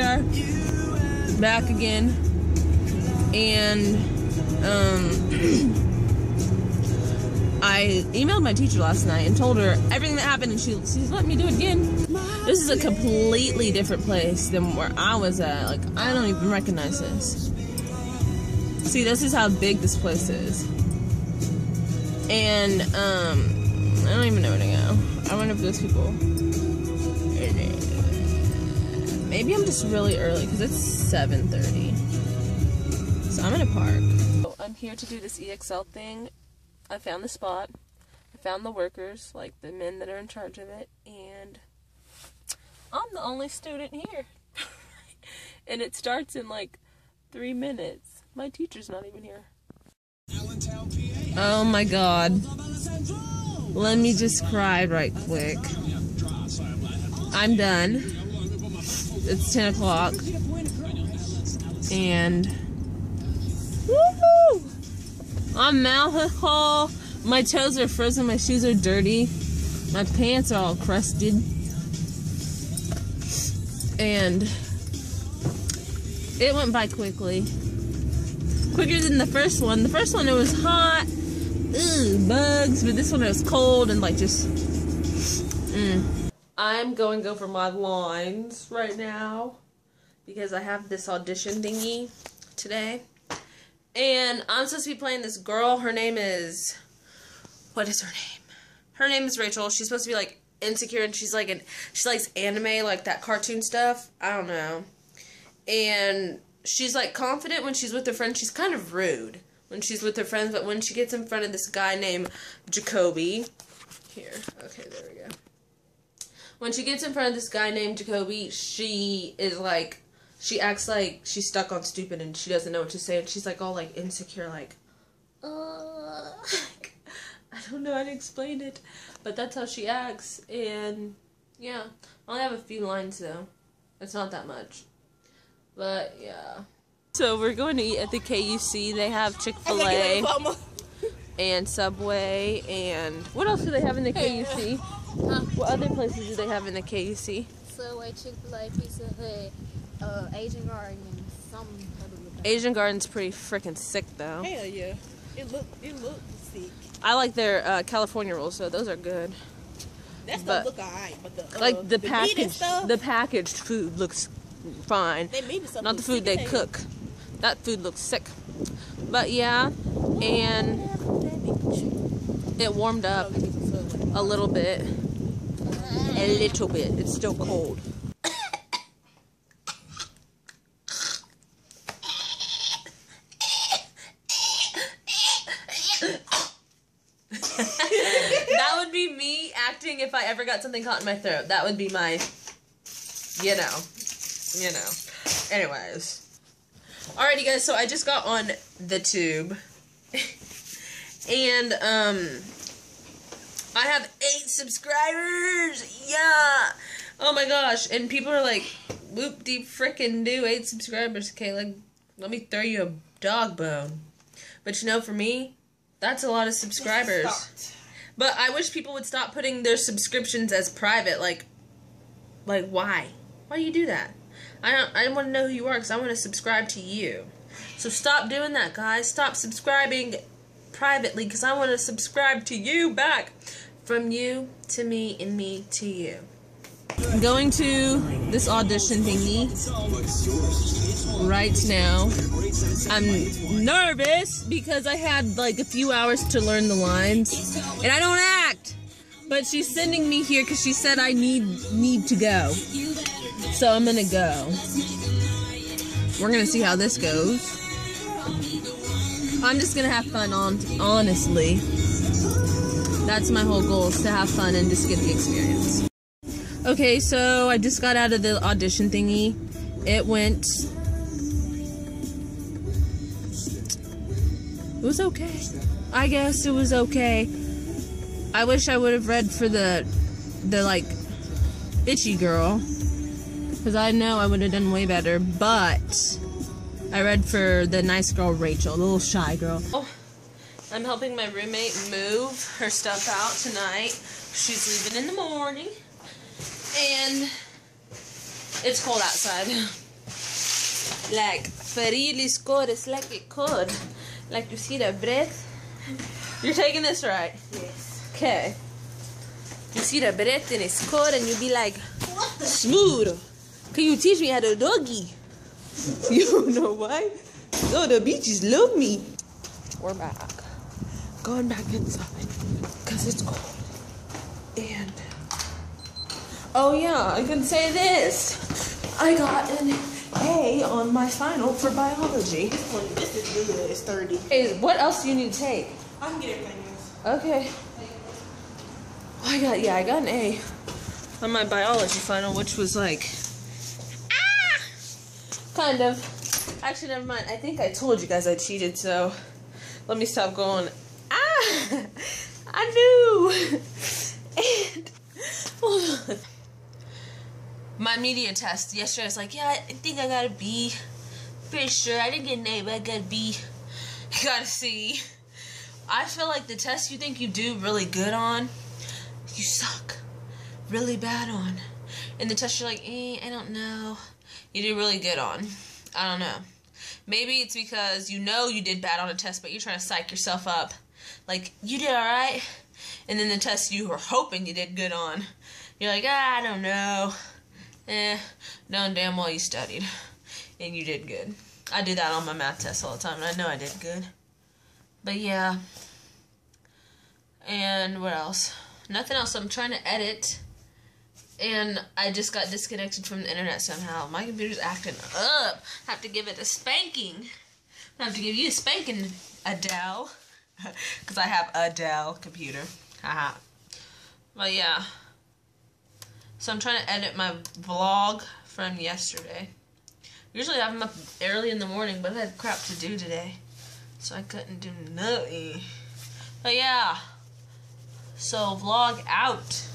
are back again, and um. I emailed my teacher last night and told her everything that happened, and she she's letting me do it again. This is a completely different place than where I was at. Like I don't even recognize this. See, this is how big this place is, and um, I don't even know where to go. I wonder if those people. Maybe I'm just really early because it's 7:30. So I'm in a park. I'm here to do this EXL thing I found the spot. I found the workers, like the men that are in charge of it, and I'm the only student here. and it starts in like three minutes. My teacher's not even here. Oh my god. Let me just cry right quick. I'm done. It's 10 o'clock. And. Woohoo! I'm Malhall. My toes are frozen. My shoes are dirty. My pants are all crusted. And it went by quickly. Quicker than the first one. The first one it was hot. Bugs. But this one it was cold and like just. Mm. I'm going over my lines right now because I have this audition thingy today. And I'm supposed to be playing this girl. Her name is. What is her name? Her name is Rachel. She's supposed to be like insecure and she's like an. She likes anime, like that cartoon stuff. I don't know. And she's like confident when she's with her friends. She's kind of rude when she's with her friends, but when she gets in front of this guy named Jacoby. Here. Okay, there we go. When she gets in front of this guy named Jacoby, she is like she acts like she's stuck on stupid and she doesn't know what to say. And she's like all like insecure like uh I don't know how to explain it but that's how she acts. And yeah. I only have a few lines though. It's not that much. But yeah. So we're going to eat at the KUC they have Chick-fil-A and Subway and what else do they have in the KUC what other places do they have in the KUC Subway Chick-fil-A Pizza Hut uh, Asian Garden and some Asian Garden's pretty freaking sick though. Hell yeah. It look it look sick. I like their uh, California rolls, so those are good. That stuff look alright, but the uh, like the, the packaged the packaged food looks fine. Not the food they cook. That food looks sick. But yeah, and it warmed up a little bit. A little bit. It's still cold. that would be me acting if I ever got something caught in my throat. That would be my, you know, you know. Anyways. Alrighty, guys, so I just got on the tube. and, um, I have eight subscribers. Yeah. Oh my gosh. And people are like, whoop de frickin' do, eight subscribers. Okay, like, let me throw you a dog bone. But you know, for me, that's a lot of subscribers. But I wish people would stop putting their subscriptions as private. Like, like why? Why do you do that? I don't. I want to know who you are because I want to subscribe to you. So stop doing that, guys. Stop subscribing privately because I want to subscribe to you back. From you to me and me to you. I'm going to this audition thingy right now. I'm nervous because I had like a few hours to learn the lines and I don't act. But she's sending me here because she said I need need to go. So I'm gonna go. We're gonna see how this goes. I'm just gonna have fun on honestly. That's my whole goal is to have fun and just get the experience. Okay, so I just got out of the audition thingy. It went. It was okay. I guess it was okay. I wish I would have read for the, the like, bitchy girl, because I know I would have done way better. But I read for the nice girl Rachel, the little shy girl. Oh, I'm helping my roommate move her stuff out tonight. She's leaving in the morning. And it's cold outside. like really cold. it's like it could. Like you see the breath? You're taking this right? Yes. Okay. You see the breath and it's cold and you be like smooth. Can you teach me how to doggy? You know why? Oh, the beaches love me. We're back. Going back inside because it's cold. And oh yeah, I can say this. I got an A on my final for biology. This one, this is good. It's 30. Hey, what else do you need to take? I can get everything else. Okay. I got yeah, I got an A on my biology final, which was like ah, kind of. Actually, never mind. I think I told you guys I cheated, so let me stop going. I knew. And hold on. My media test yesterday. I was like, yeah, I think I got a B. Pretty sure I didn't get an A, but I got a B. I got a C. I feel like the test you think you do really good on, you suck really bad on. And the test you're like, eh, I don't know. You do really good on. I don't know. Maybe it's because you know you did bad on a test, but you're trying to psych yourself up. Like, you did alright. And then the test you were hoping you did good on, you're like, ah, I don't know. Eh, knowing damn well you studied. And you did good. I do that on my math tests all the time, and I know I did good. But yeah. And what else? Nothing else. I'm trying to edit. And I just got disconnected from the internet somehow. My computer's acting up. I Have to give it a spanking. I have to give you a spanking, Adele. Because I have a Dell computer. Haha. but yeah. So I'm trying to edit my vlog from yesterday. Usually I'm up early in the morning, but I had crap to do today. So I couldn't do nothing. But yeah. So vlog out.